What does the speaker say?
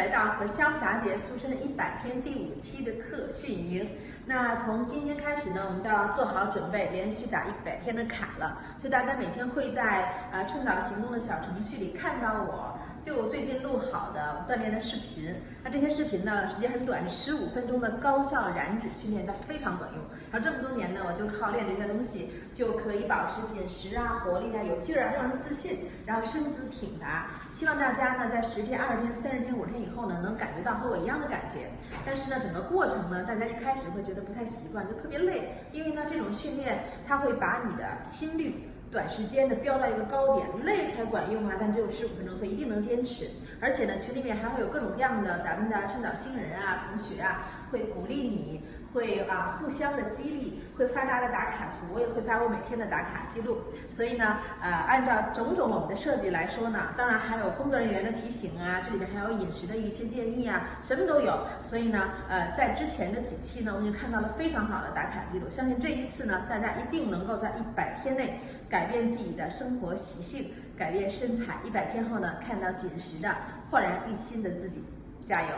来到和潇洒姐塑身一百天第五期的特训营。那从今天开始呢，我们就要做好准备，连续打一百天的卡了。所以大家每天会在呃趁早行动的小程序里看到我。就最近录好的锻炼的视频，那这些视频呢，时间很短，是十五分钟的高效燃脂训练，但非常管用。然后这么多年呢，我就靠练这些东西，就可以保持紧实啊、活力啊、有劲儿啊，让人自信，然后身姿挺拔。希望大家呢，在十天、二十天、三十天、五十天以后呢，能感觉到和我一样的感觉。但是呢，整个过程呢，大家一开始会觉得不太习惯，就特别累，因为呢，这种训练它会把你的心率。短时间的飙到一个高点，累才管用啊！但只有十五分钟，所以一定能坚持。而且呢，群里面还会有各种各样的咱们的倡导新人啊、同学啊，会鼓励你。会啊，互相的激励，会发大家的打卡图，我也会发我每天的打卡记录。所以呢，呃，按照种种我们的设计来说呢，当然还有工作人员的提醒啊，这里面还有饮食的一些建议啊，什么都有。所以呢，呃，在之前的几期呢，我们就看到了非常好的打卡记录。相信这一次呢，大家一定能够在一百天内改变自己的生活习性，改变身材。一百天后呢，看到紧实的焕然一新的自己，加油！